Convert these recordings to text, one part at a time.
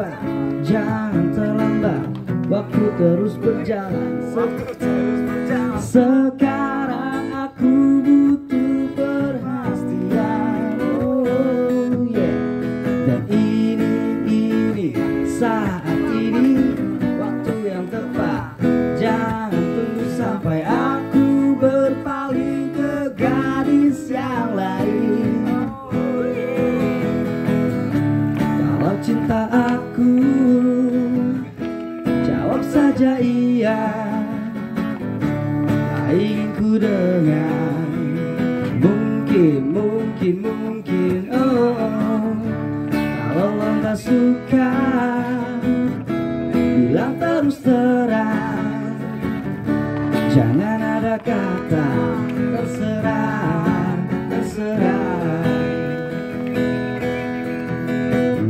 tepat Jangan terlambat Waktu terus berjalan. Sekarang aku butuh perhatian. Oh yeah. Dan ini, ini Saat ini Waktu yang tepat. Jangan tunggu sampai aku berpaling ke gadis yang lain cinta aku? Jawab saja iya. Tak ingin ku dengar. Mungkin, mungkin, mungkin oh, oh. Kalau lo gak suka Bilang terus terang. Jangan ada kata Terserah, terserah.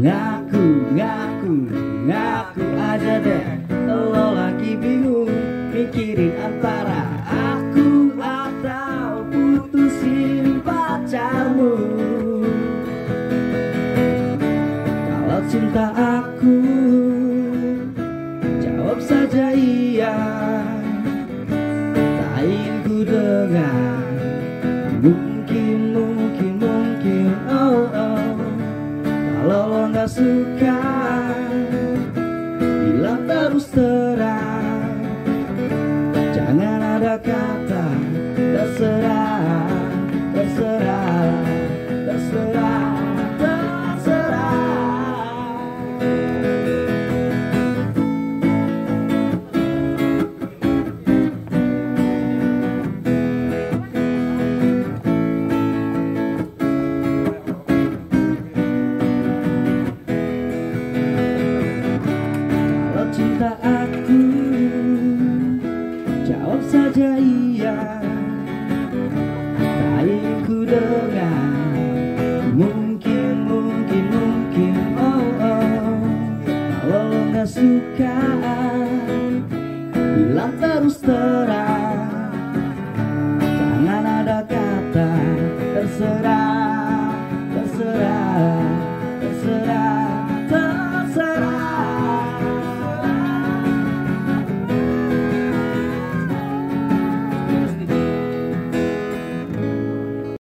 Ngaku, ngaku, ngaku aja deh. Lo lagi bingung mikirin antara Aku atau putusin pacarmu. Kalau cinta aku Jawab saja iya. Tak ku dengar. Mungkin, mungkin, mungkin Oh, oh. Kalau lo gak suka Bilang terus terang. Jangan ada kata Terserah dengar Mungkin, mungkin, mungkin Oh, oh. Kalau lo gak suka Bilang terus terang